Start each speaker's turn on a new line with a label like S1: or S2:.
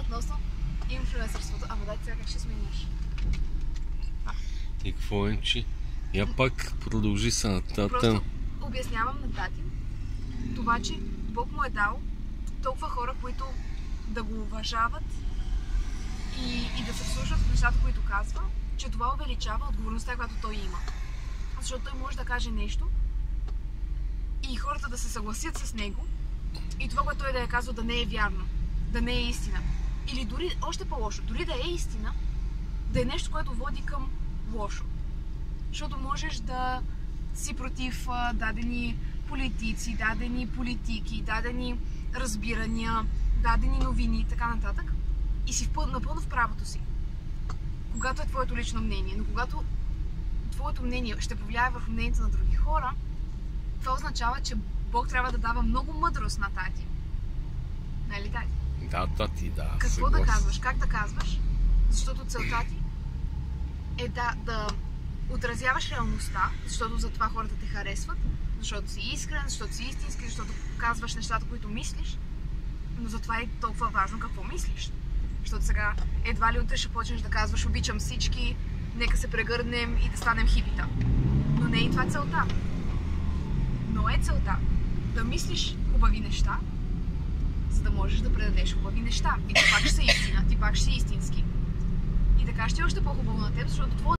S1: относно инфлюенсърството. Ама дай сега как ще сменяш.
S2: И какво е, че? Я пак продължи са нататък.
S1: Просто обяснявам на тати това, че Бог му е дал толкова хора, които да го уважават и, и да се вслушват в нещата, които казва, че това увеличава отговорността, която той има. Защото той може да каже нещо и хората да се съгласят с него и това, което той да е казал, да не е вярно, да не е истина. Или дори, още по-лошо, дори да е истина, да е нещо, което води към лошо. Защото можеш да си против дадени политици, дадени политики, дадени разбирания, дадени новини и така нататък. И си напълно в правото си. Когато е твоето лично мнение. Но когато твоето мнение ще повлияе върху мнението на други хора, това означава, че Бог трябва да дава много мъдрост на тати. Нали, тати?
S2: Да, тати, да.
S1: Какво
S2: съгласен.
S1: да казваш? Как да казваш? Защото целта ти е да, да отразяваш реалността, защото за това хората те харесват, защото си искрен, защото си истински, защото казваш нещата, които мислиш, но затова е толкова важно какво мислиш. Защото сега едва ли утре ще почнеш да казваш обичам всички, нека се прегърнем и да станем хипита. Но не е и това целта. Но е целта да мислиш хубави неща, за да можеш да предадеш хубави неща. И те пак ще са истина, ти пак ще си истински. И така ще е още по-хубаво на теб, защото твоето